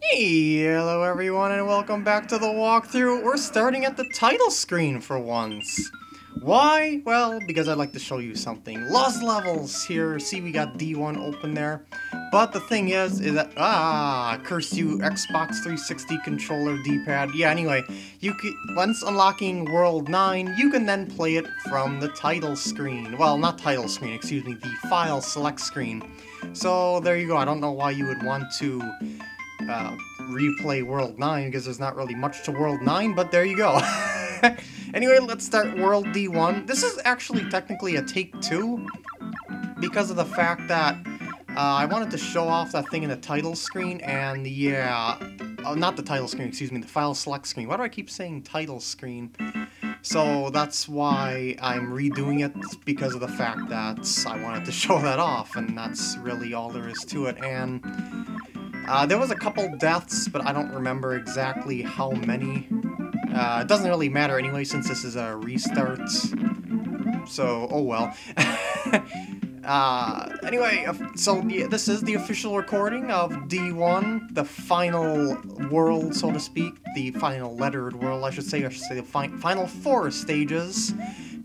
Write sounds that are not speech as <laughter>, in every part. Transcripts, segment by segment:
Hey, hello everyone and welcome back to the walkthrough. We're starting at the title screen for once. Why? Well, because I'd like to show you something. Lost levels here. See, we got D1 open there. But the thing is, is that, ah, curse you, Xbox 360 controller D-pad. Yeah, anyway, you can, once unlocking World 9, you can then play it from the title screen. Well, not title screen, excuse me, the file select screen. So, there you go. I don't know why you would want to uh, replay World 9 because there's not really much to World 9, but there you go. <laughs> anyway, let's start World D1. This is actually technically a take two because of the fact that uh, I wanted to show off that thing in the title screen, and yeah, oh, not the title screen, excuse me, the file select screen. Why do I keep saying title screen? So that's why I'm redoing it, because of the fact that I wanted to <laughs> show that off, and that's really all there is to it. And uh, there was a couple deaths, but I don't remember exactly how many. Uh, it doesn't really matter anyway, since this is a restart. So, oh well. <laughs> uh, anyway, so yeah, this is the official recording of D1, the final world, so to speak. The final lettered world, I should say. I should say the fi final four stages.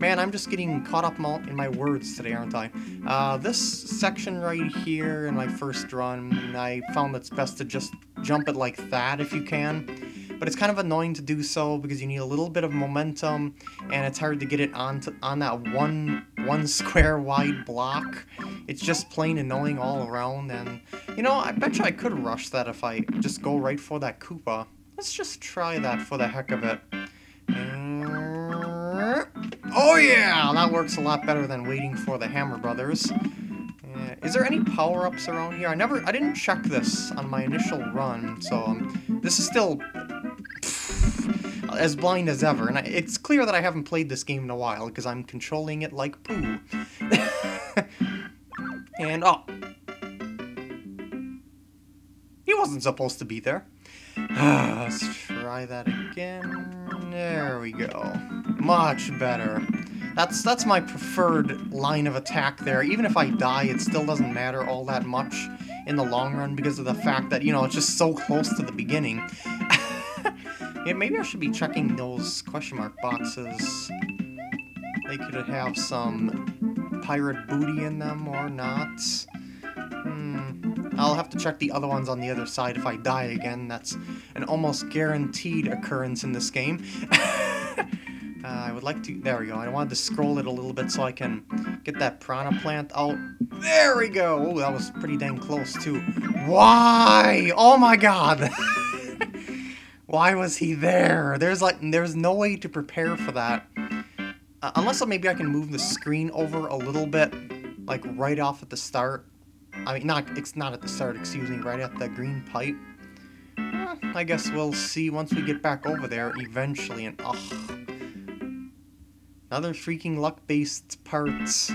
Man, I'm just getting caught up in my words today, aren't I? Uh, this section right here in my first run, I found it's best to just jump it like that if you can. But it's kind of annoying to do so because you need a little bit of momentum and it's hard to get it on, to, on that one, one <laughs> square wide block. It's just plain annoying all around and, you know, I bet you I could rush that if I just go right for that Koopa. Let's just try that for the heck of it. Oh yeah, that works a lot better than waiting for the Hammer Brothers. Uh, is there any power-ups around here? I never, I didn't check this on my initial run, so um, this is still pff, as blind as ever. And I, it's clear that I haven't played this game in a while because I'm controlling it like poo. <laughs> and oh, he wasn't supposed to be there. <sighs> Let's try that again. There we go. Much better. That's that's my preferred line of attack there. Even if I die, it still doesn't matter all that much in the long run because of the fact that, you know, it's just so close to the beginning. <laughs> yeah, maybe I should be checking those question mark boxes. They could have some pirate booty in them or not. Hmm. I'll have to check the other ones on the other side if I die again. That's an almost guaranteed occurrence in this game. <laughs> uh, I would like to... There we go. I wanted to scroll it a little bit so I can get that piranha Plant out. There we go! Oh, that was pretty dang close, too. Why? Oh my god! <laughs> Why was he there? There's like... There's no way to prepare for that. Uh, unless maybe I can move the screen over a little bit, like right off at the start. I mean, not it's not at the start, excuse me, right at the green pipe. I guess we'll see once we get back over there eventually, and ugh. Another freaking luck-based parts.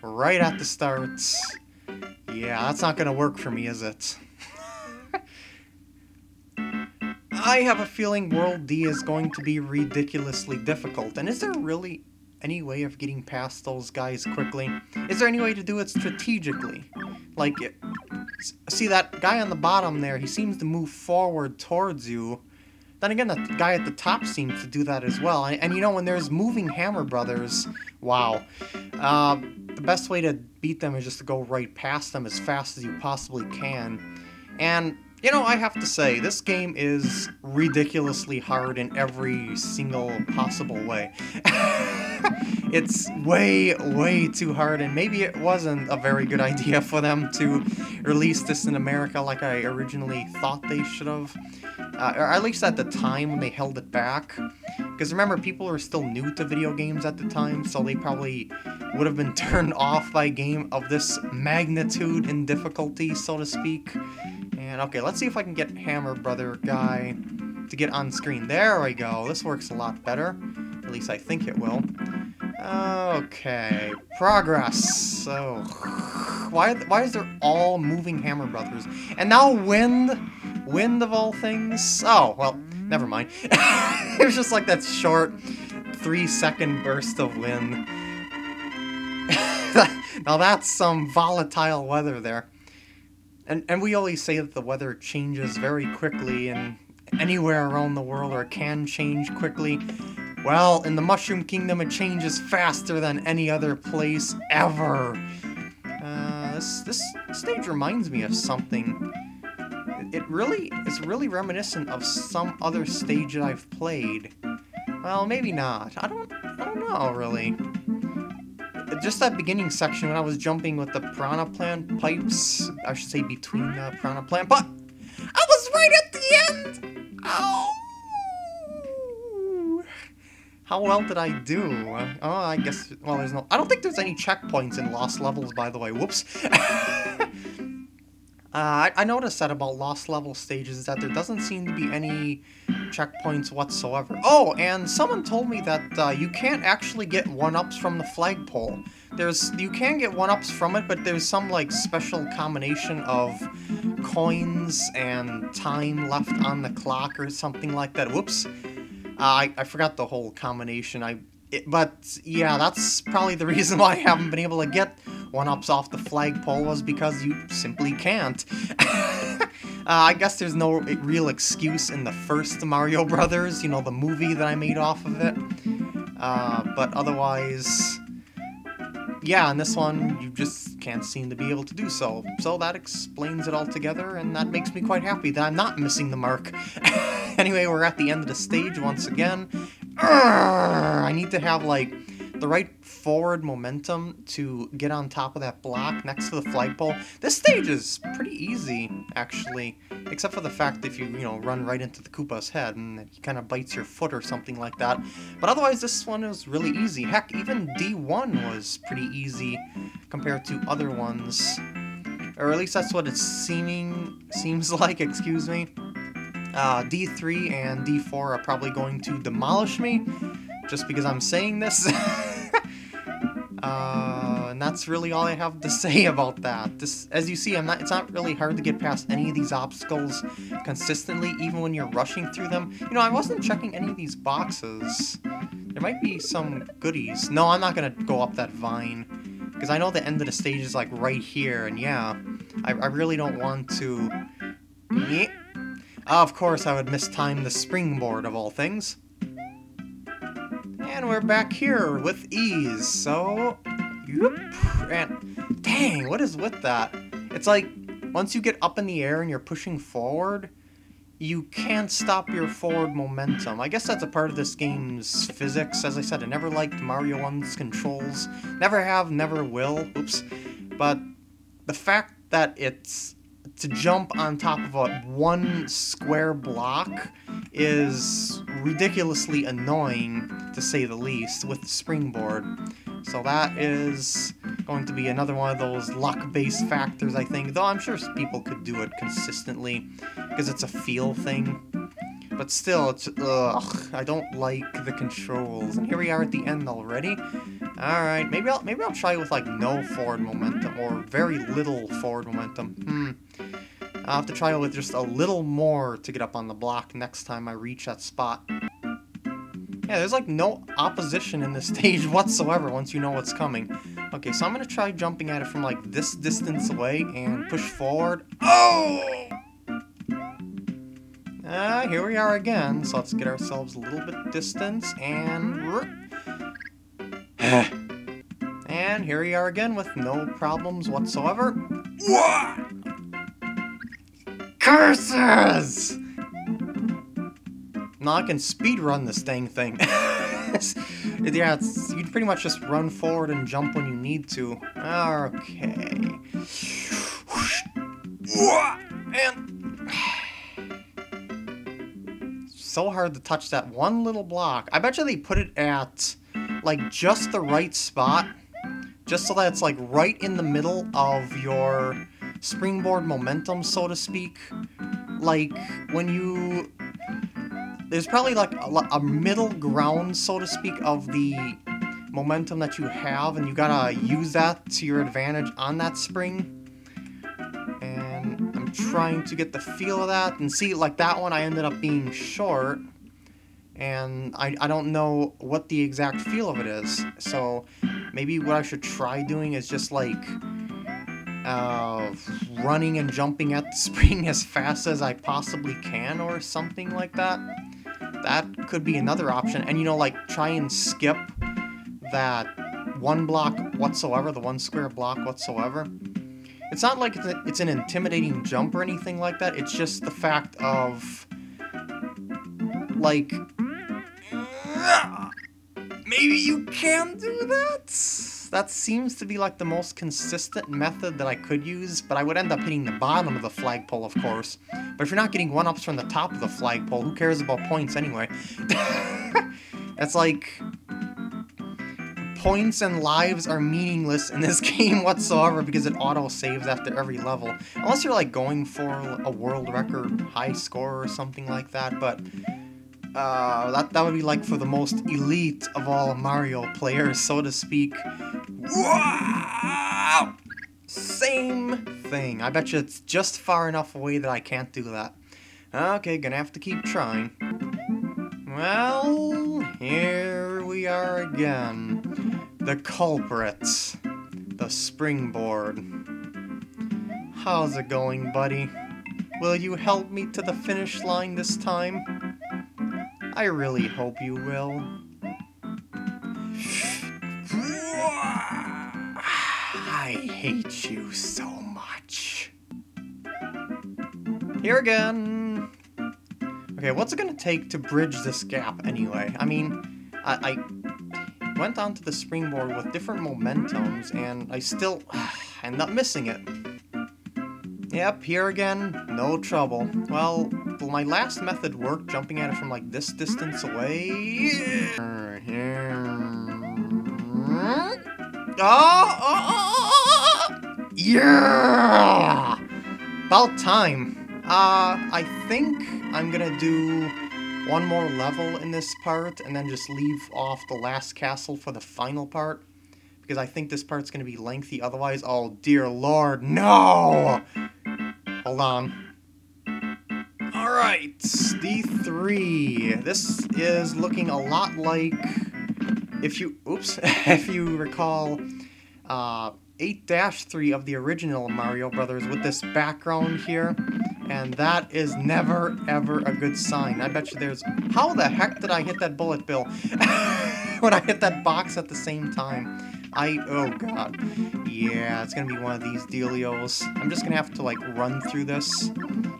Right at the start. Yeah, that's not gonna work for me, is it? <laughs> I have a feeling World D is going to be ridiculously difficult, and is there really any way of getting past those guys quickly? Is there any way to do it strategically? Like, see that guy on the bottom there, he seems to move forward towards you. Then again, the guy at the top seems to do that as well. And, and you know, when there's moving Hammer Brothers, wow. Uh, the best way to beat them is just to go right past them as fast as you possibly can. And you know, I have to say, this game is ridiculously hard in every single possible way. <laughs> it's way, way too hard, and maybe it wasn't a very good idea for them to release this in America like I originally thought they should have. Uh, or at least at the time when they held it back. Because remember, people were still new to video games at the time, so they probably would have been <laughs> turned off by a game of this magnitude and difficulty, so to speak. And okay, let's see if I can get Hammer Brother guy to get on screen. There we go. This works a lot better. At least I think it will. Okay, progress. So, why why is there all moving Hammer Brothers? And now wind, wind of all things. Oh well, never mind. <laughs> it was just like that short three second burst of wind. <laughs> now that's some volatile weather there. And and we always say that the weather changes very quickly and anywhere around the world or can change quickly. Well, in the Mushroom Kingdom, it changes faster than any other place ever. Uh, this this stage reminds me of something. It really is really reminiscent of some other stage that I've played. Well, maybe not. I don't I don't know really. Just that beginning section when I was jumping with the piranha plant pipes, I should say between the piranha plant, but I was right at the end. Oh. How well did I do? Oh, I guess, well, there's no, I don't think there's any checkpoints in Lost Levels, by the way. Whoops. <laughs> uh, I, I noticed that about Lost Level stages, that there doesn't seem to be any checkpoints whatsoever. Oh, and someone told me that uh, you can't actually get 1-ups from the flagpole. There's, you can get 1-ups from it, but there's some, like, special combination of coins and time left on the clock or something like that. Whoops. I, I forgot the whole combination. I, it, but yeah, that's probably the <laughs> reason why I haven't been able to get one-ups off the flagpole was because you simply can't. <laughs> uh, I guess there's no real excuse in the first Mario Brothers, you know, the movie that I made off of it. Uh, but otherwise, yeah, in this one, you just can't seem to be able to do so. So that explains it all together, and that makes me quite happy that I'm not missing the mark. <laughs> anyway, we're at the end of the stage once again. Urgh, I need to have, like, the right forward momentum to get on top of that block next to the flagpole. This stage is pretty easy, actually, except for the fact if you, you know, run right into the Koopa's head and he kind of bites your foot or something like that. But otherwise, this one is really easy. Heck, even D1 was pretty easy compared to other ones. Or at least that's what it's seeming seems <laughs> like, excuse me. Uh, D3 and D4 are probably going to demolish me, just because I'm saying this. <laughs> uh, and that's really all I have to <laughs> say about that. This, as you see, I'm not. It's not really hard to get past any of these obstacles consistently, even when you're rushing through them. You know, I wasn't checking any of these boxes. There might be some goodies. No, I'm not gonna go up that vine, because I know the end of the stage is like right here, and yeah, I, I really don't want to. Yeah. Of course, I would mistime the springboard of all things. We're back here with ease, so... And dang, what is with that? It's like, once you get up in the air and you're pushing forward, you can't stop your forward momentum. I guess that's a part of this game's physics. As I said, I never liked Mario 1's controls. Never have, never will. Oops. But the fact that it's to jump on top of a one square block is ridiculously annoying, to say the least, with the springboard. So that is going to be another one of those luck-based factors, I think, though I'm sure people could do it consistently, because it's a feel thing. But still, it's, ugh, I don't like the controls. And here we are at the end already. Alright, maybe I'll, maybe I'll try with, like, no forward momentum, or very little forward momentum. Hmm. I'll have to try with just a little more to get up on the block next time I reach that spot. Yeah, there's like no opposition in this <laughs> stage whatsoever once you know what's coming. Okay, so I'm gonna try jumping at it from like this distance away and push forward. Oh! Ah, here we are again. So let's get ourselves a little bit distance and... <sighs> and here we are again with no problems whatsoever. Curses! Now I can speedrun this dang thing. <laughs> yeah, you pretty much just run forward and jump when you need to. Okay. And... so hard to touch that one little block. I bet you they put it at, like, just the right spot. Just so that it's, like, right in the middle of your springboard momentum, so to speak. Like, when you... There's probably, like, a, a middle ground, so to speak, of the momentum that you have, and you gotta use that to your advantage on that spring. And I'm trying to get the feel of that, and see, like, that one I ended up being short, and I, I don't know what the exact feel of it is, so maybe what I should try doing is just, like, uh, running and jumping at the <laughs> spring as fast as I possibly can or something like that. That could be another option. And you know, like try and skip that one block whatsoever, the one square block whatsoever. It's not like it's, it's an intimidating jump or anything like that. It's just the fact of like <sighs> maybe you can do that. That seems to be like the most consistent method that I could use, but I would end up hitting the bottom of the flagpole, of course. But if you're not getting one-ups from the top of the flagpole, who cares about points anyway? <laughs> it's like points and lives are meaningless in this <laughs> game whatsoever because it auto-saves after every level. Unless you're like going for a world record high score or something like that, but uh, that, that would be like for the most elite of all Mario players, so to speak. Wow! Same thing. I bet you it's just far enough away that I can't do that. Okay, gonna have to keep trying. Well, here we are again. The culprits. The springboard. How's it going, buddy? Will you help me to the finish line this time? I really hope you will. I hate you so much. Here again. Okay, what's it gonna take to bridge this gap anyway? I mean, I, I went onto the springboard with different momentums and I still <sighs> end up missing it. Yep, here again, no trouble. Well, my last method worked, jumping at it from like this distance away. Oh, oh, oh, yeah! About time. Uh, I think I'm gonna do one more level in this part and then just leave off the last castle for the final part. Because I think this part's gonna be lengthy otherwise. Oh, dear lord, no! Hold on. Alright, D3. This is looking a lot like if you oops, <laughs> if you recall uh 8-3 of the original Mario Brothers with this background here, and that is never ever a good sign. I bet you there's how the heck did I hit that bullet bill <laughs> when I hit that box at the same time? I, oh god. Yeah, it's gonna be one of these dealios. I'm just gonna have to, like, run through this.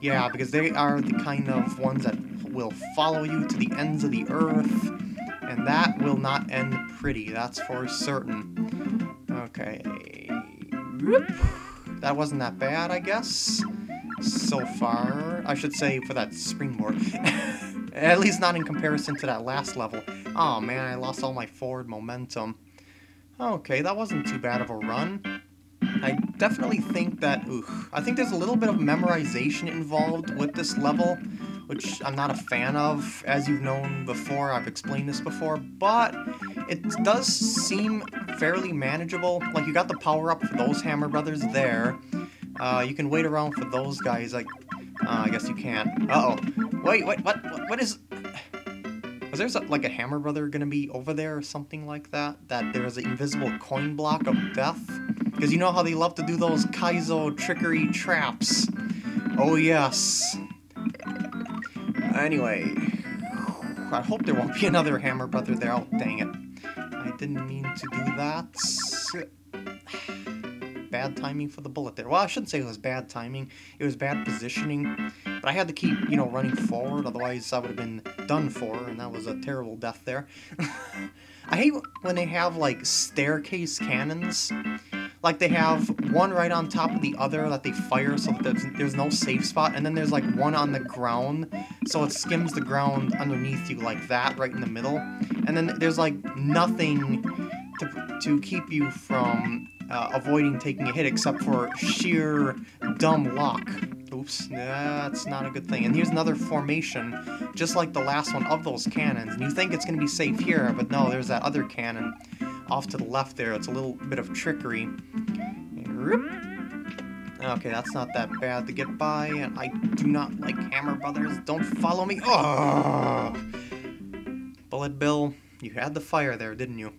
Yeah, because they are the kind of ones that will follow you to the ends of the earth. And that will not end pretty, that's for certain. Okay. Whoop. That wasn't that bad, I guess. So far. I should say for that springboard. <laughs> At least not in comparison to that last level. Oh man, I lost all my forward momentum. Okay, that wasn't too bad of a run. I definitely think that, I think there's a little bit of memorization involved with this level, which I'm not a fan of. As you've known before, I've explained this before, but it does seem fairly manageable. Like, you got the power-up for those Hammer Brothers there. Uh, you can wait around for those guys, like, uh, I guess you can't. Uh-oh. Wait, what, what, what is... Was there like a Hammer Brother gonna be over there or something like that? That there's an invisible coin block of death? Because you know how they love to do those Kaizo trickery traps. Oh yes. Anyway, I hope there won't be another Hammer Brother there. Oh, dang it. I didn't mean to do that. Bad timing for the bullet there. Well, I shouldn't say it was bad timing. It was bad positioning. But I had to keep, you know, running forward, otherwise I would have been done for, and that was a terrible death there. <laughs> I hate when they have, like, staircase cannons. Like, they have one right on top of the other that they fire so that there's, there's no safe spot, and then there's, like, one on the ground, so it skims the ground underneath you like that, right in the middle. And then there's, like, nothing to, to keep you from uh, avoiding taking a hit except for sheer dumb luck. Oops, that's not a good thing. And here's another formation, just like the last one of those cannons. And you think it's going to be safe here, but no, there's that other cannon off to the left there. It's a little bit of trickery. Okay, that's not that bad to get by, and I do not like Hammer Brothers. Don't follow me. Oh! Bullet Bill, you had the fire there, didn't you?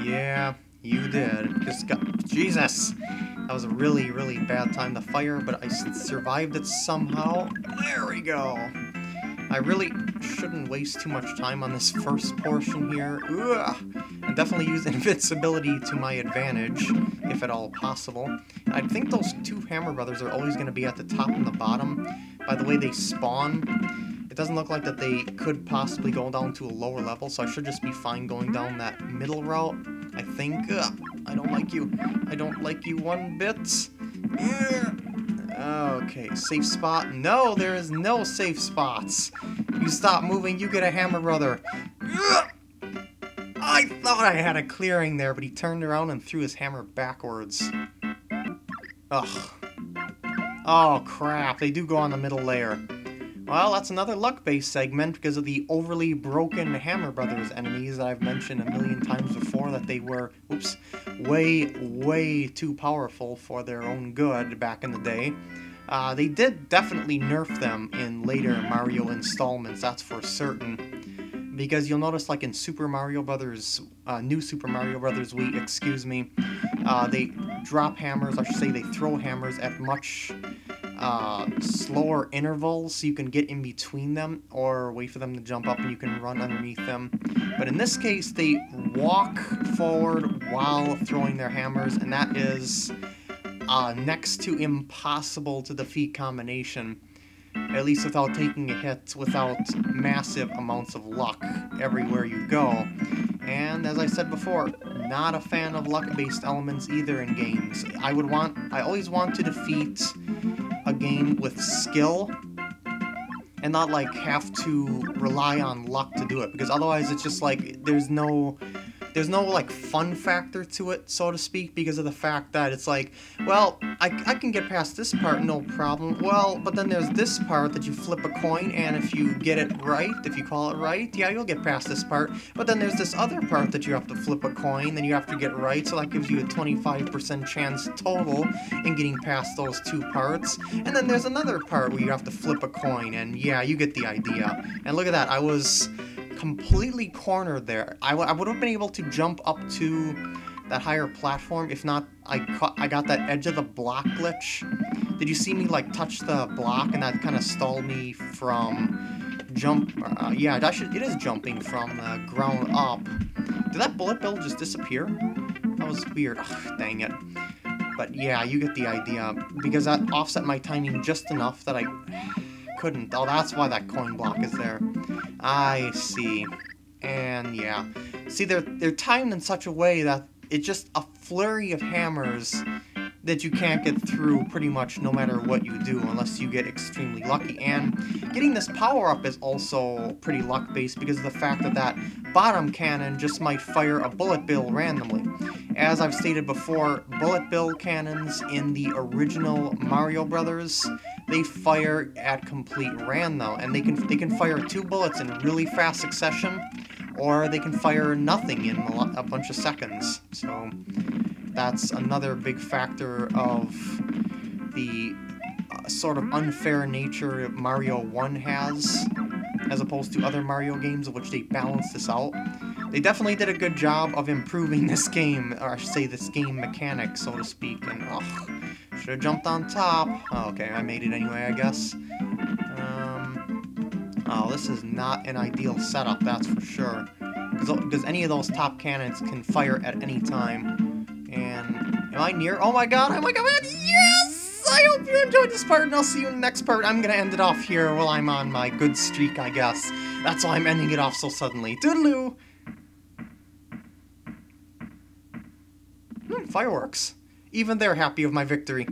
Yeah, you did. Just got... Jesus! That was a really, really bad time to fire, but I survived it somehow. There we go. I really shouldn't waste too much time on this first portion here. Ugh. And definitely use <laughs> invincibility to my advantage, if at all possible. I think those two Hammer Brothers are always going to be at the top and the bottom. By the way they spawn, it doesn't look like that they could possibly go down to a lower level, so I should just be fine going down that middle route. I think. Ugh, I don't like you. I don't like you one bit. Okay, safe spot. No, there is no safe spots. You stop moving, you get a hammer brother. I thought I had a clearing there, but he turned around and threw his hammer backwards. Ugh. Oh, crap. They do go on the middle layer. Well, that's another luck-based segment because of the overly broken Hammer Brothers enemies that I've mentioned a million times before that they were, oops, way, way too powerful for their own good back in the day. Uh, they did definitely nerf them in later Mario installments, that's for certain. Because you'll notice, like in Super Mario Brothers, uh, New Super Mario Brothers Wii, excuse me, uh, they drop hammers, I should say they throw hammers at much uh, slower intervals so you can get in between them or wait for them to jump up and you can run underneath them. But in this case, they walk forward while throwing their hammers, and that is uh, next to impossible to defeat combination. At least without taking a hit, without massive amounts of luck everywhere you go. And as I said before, not a fan of luck-based elements either in games. I would want, I always want to defeat game with skill and not like have to rely on luck to do it because otherwise it's just like there's no there's no like fun factor to it, so to speak, because of the fact that it's like, well, I, I can get past this part, no problem. Well, but then there's this part that you flip a coin, and if you get it right, if you call it right, yeah, you'll get past this part. But then there's this other part that you have to flip a coin, then you have to get right, so that gives you a 25% chance total in getting past those two parts. And then there's another part where you have to flip a coin, and yeah, you get the idea. And look at that, I was completely cornered there. I, I would have been able to jump up to that higher platform if not I caught, I got that edge of the block glitch. Did you see me like touch the block and that kind of stalled me from jump? Uh, yeah, that should, it is jumping from the ground up. Did that bullet bill just disappear? That was weird. Ugh, dang it. But yeah, you get the idea. Because that offset my timing just enough that I couldn't. Oh, that's why that coin block is there. I see. And yeah. See, they're, they're timed in such a way that it's just a flurry of hammers that you can't get through pretty much no matter what you do unless you get extremely lucky. And getting this power up is also pretty luck based because of the fact that that bottom cannon just might fire a bullet bill randomly. As I've stated before, bullet bill cannons in the original Mario Brothers, they fire at complete random, and they can they can fire two bullets in really fast succession, or they can fire nothing in a, bunch of seconds. So that's another big factor of the uh, sort of unfair nature Mario 1 has, as opposed to other Mario games of which they balance this out. They definitely did a good job of improving this game, or I should say this game mechanic, so to speak, and should have jumped on top. Oh, okay, I made it anyway, I guess. Um, oh, this is not an ideal setup, that's for sure. Because any of those top cannons can fire at any time. And am I near? Oh my god, oh my god, yes! I hope you enjoyed this part, and I'll see you in the next part. I'm gonna end it off here while I'm on my good streak, I guess. That's why I'm ending it off so suddenly. Toodaloo! Fireworks. Even they're happy of my victory.